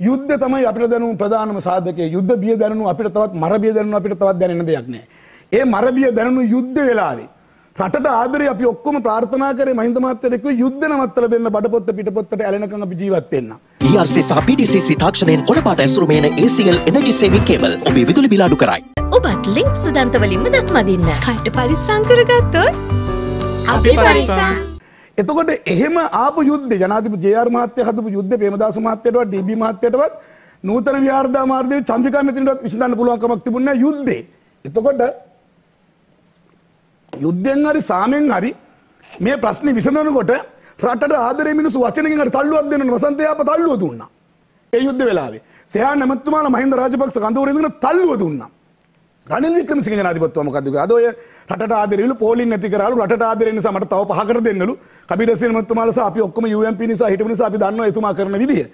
යුද්ධ තමයි අපිට දැනුම් ප්‍රධානම සාධකය. යුද්ධ බිය දැනුණු අපිට තවත් මර බිය දැනුණු අපිට තවත් දැනෙන දෙයක් නෑ. ඒ මර බිය දැනුණු යුද්ධ වෙලාවේ රටට ආදරේ අපි ඔක්කොම ප්‍රාර්ථනා කරේ මහින්ද මහත්තයාට කිව්වේ යුද්ධ නවත්තලා දෙන්න බඩපොත්ත පිටපොත්තට ඇලෙනකන් අපි ජීවත් වෙන්න. ERC සහ PDCC තාක්ෂණයෙන් කොළපාට ඇසුරු මේන ACL එනර්ජි සේවිං කේබල් ඔබේ විදුලි බිල අඩු කරයි. ඔබත් ලිංක් සුදන්තවලින්ම දත් මදින්න කට පරිස්සං කරගත්තොත් අපි පරිසං එතකොට එහෙම ආපු යුද්ධ ජනාධිපති ජේ.ආර් මහත්තයා හදපු යුද්ධ ප්‍රේමදාස මහත්තයටවත් ඩී.බී මහත්තයටවත් නූතන විහාරදා මාර්ගයේ චන්ද්‍රිකා මැතිණියටවත් විසඳන්න පුළුවන් කමක් තිබුණේ නැහැ යුද්ධේ. එතකොට යුද්ධෙන් හරි සාමෙන් හරි මේ ප්‍රශ්නේ විසඳනකොට රටට ආදරේ මිනිස්සු වචනකින් හරි තල්ලුවක් දෙන්න වසන්ත යාප තල්ලුව දුන්නා. ඒ යුද්ධ වෙලාවේ. සෙහා නැමැතුමාලා මහින්ද රාජපක්ෂ කඳවුරේ ඉඳගෙන තල්ලුව දුන්නා. රනිල් වික්‍රමසිංහ ජනාධිපතිතුමා මොකද්ද කිව්වේ? අද ඔය රටට ආදරෙලු පෝලිං නැති කරාලු රටට ආදරේ නිසා මට තව පහකට දෙන්නලු. කබීර සීන මහත්මයාලා සහ අපි ඔක්කොම UMP නිසා හිටපු නිසා අපි දන්නවා එතුමා කරන විදිය.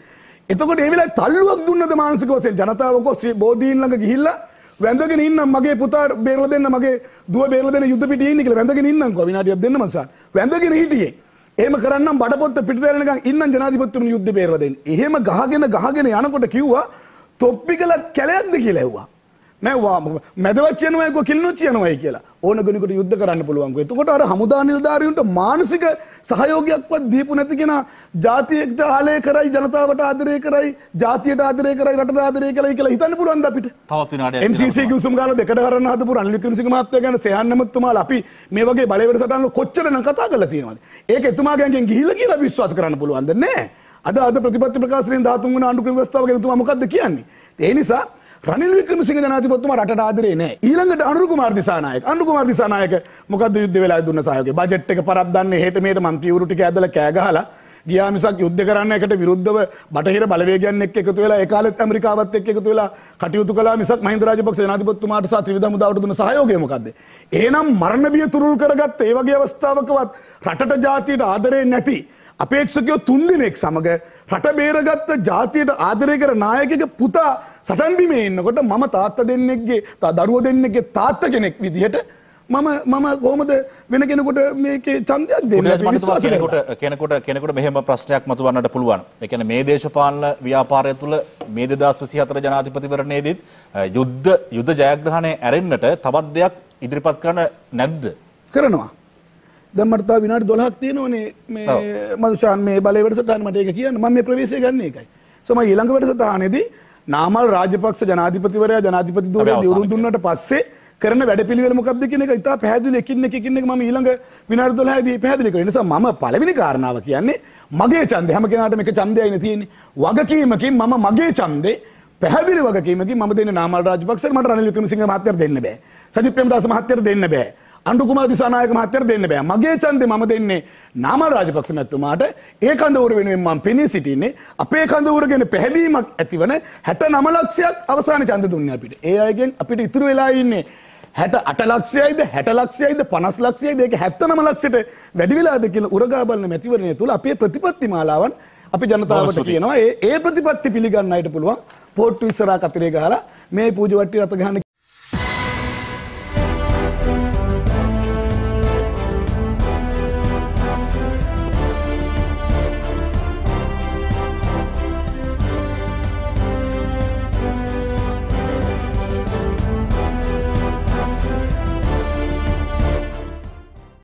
එතකොට ඒ වෙලාවේ තල්ලුවක් දුන්නද මානසික වශයෙන් ජනතාව කො ශ්‍රී බෝධීන් ළඟ ගිහිල්ලා වැඳගෙන ඉන්නම් මගේ පුතා බේරලා දෙන්න මගේ දුව බේරලා දෙන්න යුද්ධ පිටියේ ඉන්නේ කියලා වැඳගෙන ඉන්නම්කෝ විනාඩියක් දෙන්න මං වැඳගෙන හිටියේ. එහෙම කරන්නම් බඩපොත්ත පිටට යනකම් ඉන්නම් ජනාධිපතිතුමනි යුද්ධ බේරලා දෙන්න. එහෙම ගහගෙන ගහගෙන යනකොට කිව්වා තොප්පි කළත් කැලයක්ද කියලා ඇහුවා. මැව්වා මැදවත් යනවයි කිල්ලුච්චි යනවයි කියලා. ඕන ගනිකට යුද්ධ කරන්න පුළුවන්ක එතකොට අර හමුදා නිලධාරීන්ට මානසික සහයෝගයක්වත් දීපු නැති කෙනා ජාතියට ආලය කරයි ජනතාවට ආදරය කරයි ජාතියට ආදරය කරයි රටට ආදරය කරයි කියලා හිතන්න පුළුවන් අපිට? තවත් විනාඩියක් MCC කිව්සුම් ගාලා දෙකට හරන්න හදපු රනිල් වික්‍රමසිංහ මහත්තයා ගැන සයන් නමතුමාලා අපි මේ වගේ බලය වැඩසටහන් වල කොච්චරනම් කතා කරලා තියෙනවද? ඒක එතුමාගෙන් ගිහිල්ලා කියලා විශ්වාස කරන්න පුළුවන්ද? නෑ. අද අද ප්‍රතිපත්ති ප්‍රකාශනයෙන් 13 වෙනි ආණ්ඩුක්‍රම ව්‍යවස්ථාව ගැන එතුමා මොකද්ද කියන්නේ? ඒ නිසා රනිල් වික්‍රමසිංහ ජනාධිපතිතුමා රටට ආදරේ නැහැ. ඊළඟට අනුරු කුමාර දිසානායක. අනුරු කුමාර දිසානායක මොකද්ද යුද්ධ වෙලාවේ දුන්න සහයෝගය? බජට් එක පරද්දන්නේ හෙට මෙහෙට මන්ත්‍රී වරු ටික ඇදලා කෑ ගහලා ගියා මිසක් යුද්ධ කරන්න එකට විරුද්ධව බටහිර බලවේගයන් එක්ක එකතු වෙලා ඒ කාලෙත් ඇමරිකාවත් එක්ක එකතු වෙලා කටයුතු කළා මිසක් මහින්ද රාජපක්ෂ ජනාධිපතිතුමාට සහ ත්‍රිවිධ හමුදාවට දුන්න සහයෝගය මොකද්ද? එහෙනම් මරණ බිය තුරුල් කරගත්ත ඒ වගේ අවස්ථාවකවත් රටට ජාතියට ආදරේ නැති අපේක්ෂකයෝ තුන් දෙනෙක් සමග රට බේරගත්ත ජාතියට ආදරය කර නායකක පුතා සටන්බිමේ ඉන්නකොට මම තාත්ත දෙන්නෙක්ගේ දරුව දෙන්නෙක්ගේ තාත්ත කෙනෙක් විදිහට මම මම කොහොමද වෙන කෙනෙකුට මේකේ ඡන්දයක් දෙන්න විශ්වාස කෙනෙකුට කෙනෙකුට කෙනෙකුට මෙහෙම ප්‍රශ්නයක් මතුවන්නට පුළුවන්. ඒ කියන්නේ මේ දේශපාලන ව්‍යාපාරය තුළ මේ 2024 ජනාධිපතිවරණයේදීත් යුද්ධ යුද්ධ ජයග්‍රහණය ඇරෙන්නට තවත් දෙයක් ඉදිරිපත් කරන්න නැද්ද? කරනවා. දැන් මට තව විනාඩි 12ක් තියෙනවනේ මේ මදුෂාන් මේ බලය වැඩසටහන මට ඒක කියන්න මම මේ ප්‍රවේශය ගන්න එකයි. සම ඊළඟ වැඩසටහනේදී නාමල් රාජපක්ෂ ජනාධිපතිවරයා ජනාධිපති ධූරය දියුරුම් දුන්නට පස්සේ කරන වැඩපිළිවෙල මොකක්ද කියන එක ඉතා පැහැදිලි එකින් එක එකින් එක මම ඊළඟ විනාඩි 12දී පැහැදිලි කරේ. නිසා මම පළවෙනි කාරණාව කියන්නේ මගේ ඡන්දය හැම කෙනාටම එක ඡන්දයයි නේ තියෙන්නේ. වගකීමකින් මම මගේ ඡන්දේ පැහැදිලි වගකීමකින් මම දෙන්නේ නාමල් රාජපක්ෂට මට රනිල් වික්‍රමසිංහ මහත්තයාට දෙන්න බෑ. සජිත් ප්‍රේමදාස මහත්තයාට දෙන්න බෑ. අන්ඩු කුමාර දිසානායක මහත්තයාට දෙන්න බෑ. මගේ ඡන්දේ මම දෙන්නේ නාමල් රාජපක්ෂ මැතිතුමාට. ඒ කඳවුර වෙනුවෙන් මම පෙනී සිටින්නේ අපේ කඳවුර ගැන පැහැදීමක් ඇතිවන 69 ලක්ෂයක් අවසාන ඡන්ද දුන්නේ අපිට. ඒ අයගෙන් අපිට ඉතුරු වෙලා ඉන්නේ හැට අට ලක්ෂයයිද හැට ලක්ෂයයිද පනස් ලක්ෂයයිද ඒක හැත්තනම ලක්ෂයට වැඩි වෙලාද කියලා උරගා බලන මැතිවරණය තුළ අපේ ප්‍රතිපත්ති මාලාවන් අපි ජනතාවට කියනවා ඒ ප්‍රතිපත්ති පිළිගන්න අයට පුළුවන් පොට්ටු ඉස්සරහා කතරේ ගහලා මේ පූජ වට්ටිය රත ගහන්න